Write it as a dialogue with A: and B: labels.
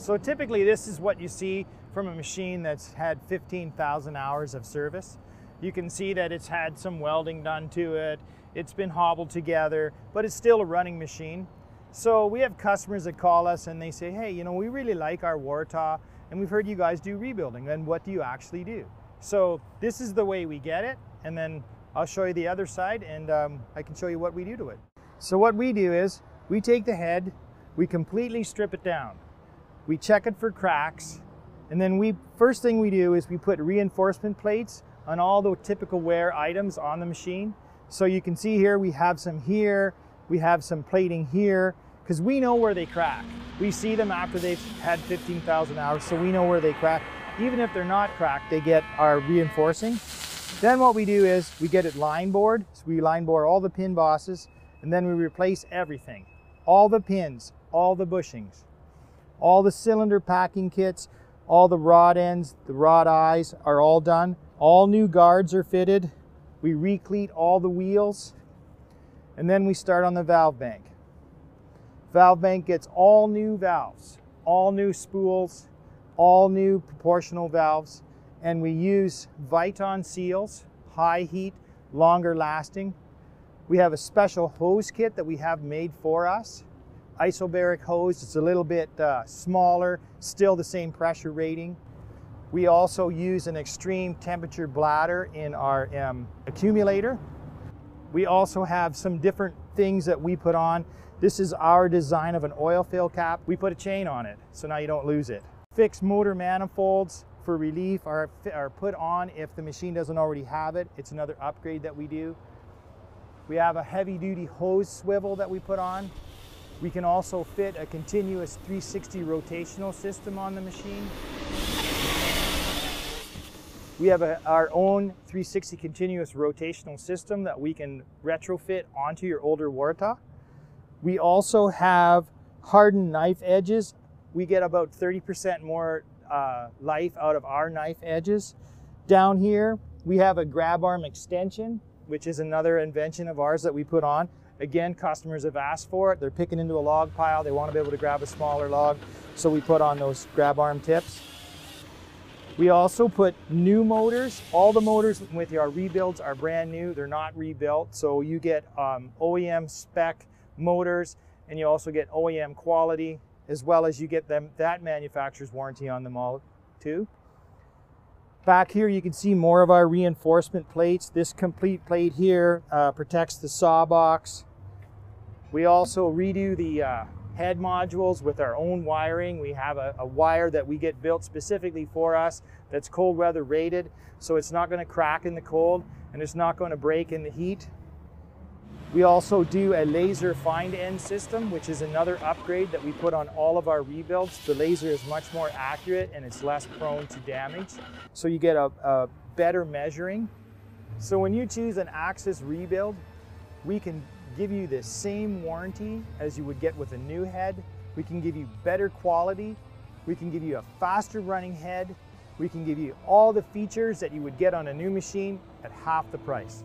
A: So typically this is what you see from a machine that's had 15,000 hours of service. You can see that it's had some welding done to it, it's been hobbled together, but it's still a running machine. So we have customers that call us and they say, hey, you know, we really like our Waratah and we've heard you guys do rebuilding and what do you actually do? So this is the way we get it and then I'll show you the other side and um, I can show you what we do to it. So what we do is we take the head, we completely strip it down. We check it for cracks and then we first thing we do is we put reinforcement plates on all the typical wear items on the machine. So you can see here we have some here, we have some plating here, because we know where they crack. We see them after they've had 15,000 hours, so we know where they crack. Even if they're not cracked, they get our reinforcing. Then what we do is we get it line bored. So we line bore all the pin bosses, and then we replace everything. All the pins, all the bushings, all the cylinder packing kits, all the rod ends, the rod eyes are all done. All new guards are fitted. We recleat all the wheels. And then we start on the valve bank. Valve bank gets all new valves, all new spools, all new proportional valves, and we use Viton seals, high heat, longer lasting. We have a special hose kit that we have made for us. Isobaric hose, it's a little bit uh, smaller, still the same pressure rating. We also use an extreme temperature bladder in our um, accumulator. We also have some different things that we put on. This is our design of an oil fill cap. We put a chain on it, so now you don't lose it. Fixed motor manifolds for relief are, are put on if the machine doesn't already have it. It's another upgrade that we do. We have a heavy duty hose swivel that we put on. We can also fit a continuous 360 rotational system on the machine. We have a, our own 360 continuous rotational system that we can retrofit onto your older Waratah. We also have hardened knife edges. We get about 30% more uh, life out of our knife edges. Down here, we have a grab arm extension, which is another invention of ours that we put on. Again, customers have asked for it. They're picking into a log pile. They want to be able to grab a smaller log. So we put on those grab arm tips. We also put new motors. All the motors with our rebuilds are brand new. They're not rebuilt. So you get um, OEM spec motors and you also get OEM quality as well as you get them that manufacturer's warranty on them all too. Back here you can see more of our reinforcement plates. This complete plate here uh, protects the saw box. We also redo the uh, head modules with our own wiring. We have a, a, wire that we get built specifically for us that's cold weather rated, so it's not going to crack in the cold and it's not going to break in the heat. We also do a laser find end system, which is another upgrade that we put on all of our rebuilds. The laser is much more accurate and it's less prone to damage. So you get a, a better measuring. So when you choose an Axis rebuild, we can give you the same warranty as you would get with a new head. We can give you better quality. We can give you a faster running head. We can give you all the features that you would get on a new machine at half the price.